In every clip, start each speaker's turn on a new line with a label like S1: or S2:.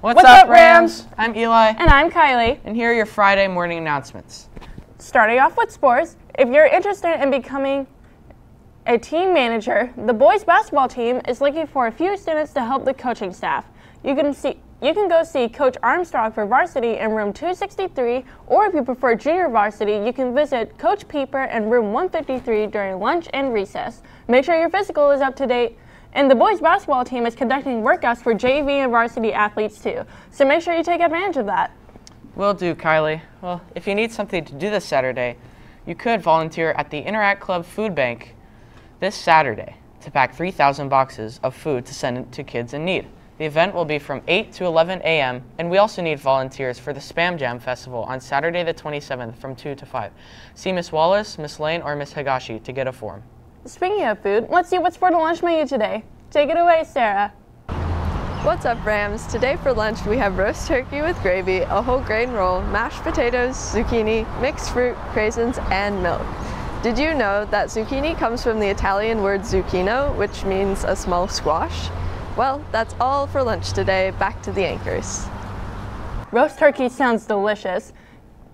S1: What's,
S2: What's
S1: up,
S2: up, Rams?
S1: I'm Eli,
S2: And I'm Kylie.
S1: and here are your Friday morning announcements.
S2: Starting off with sports, if you're interested in becoming a team manager, the boys basketball team is looking for a few students to help the coaching staff. You can see you can go see Coach Armstrong for varsity in room 263, or if you prefer junior varsity, you can visit Coach Peeper in room 153 during lunch and recess. Make sure your physical is up to date. And the boys basketball team is conducting workouts for JV and varsity athletes too. So make sure you take advantage of that.
S1: Will do, Kylie. Well, if you need something to do this Saturday, you could volunteer at the Interact Club Food Bank this Saturday to pack 3,000 boxes of food to send to kids in need. The event will be from 8 to 11 a.m., and we also need volunteers for the Spam Jam Festival on Saturday the 27th from 2 to 5. See Miss Wallace, Miss Lane, or Miss Higashi to get a form.
S2: Speaking of food, let's see what's for the lunch menu today. Take it away, Sarah.
S3: What's up, Rams? Today for lunch we have roast turkey with gravy, a whole grain roll, mashed potatoes, zucchini, mixed fruit, craisins, and milk. Did you know that zucchini comes from the Italian word zucchino, which means a small squash? Well, that's all for lunch today. Back to the anchors.
S2: Roast turkey sounds delicious.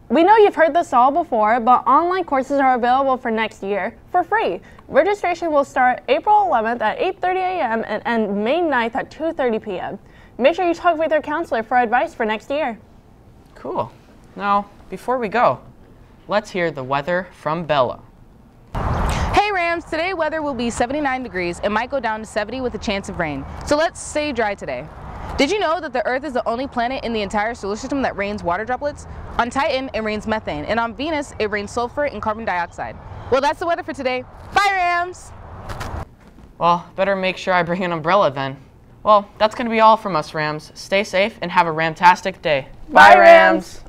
S2: We know you've heard this all before, but online courses are available for next year for free. Registration will start April 11th at 8:30 a.m. and end May 9th at 2:30 p.m. Make sure you talk with your counselor for advice for next year.
S1: Cool. Now, before we go, let's hear the weather from Bella.
S4: Hey Rams, today weather will be 79 degrees. It might go down to 70 with a chance of rain. So let's stay dry today. Did you know that the Earth is the only planet in the entire solar system that rains water droplets? On Titan, it rains methane, and on Venus, it rains sulfur and carbon dioxide. Well, that's the weather for today. Bye, Rams!
S1: Well, better make sure I bring an umbrella then. Well, that's going to be all from us, Rams. Stay safe and have a ramtastic day.
S2: Bye, Rams.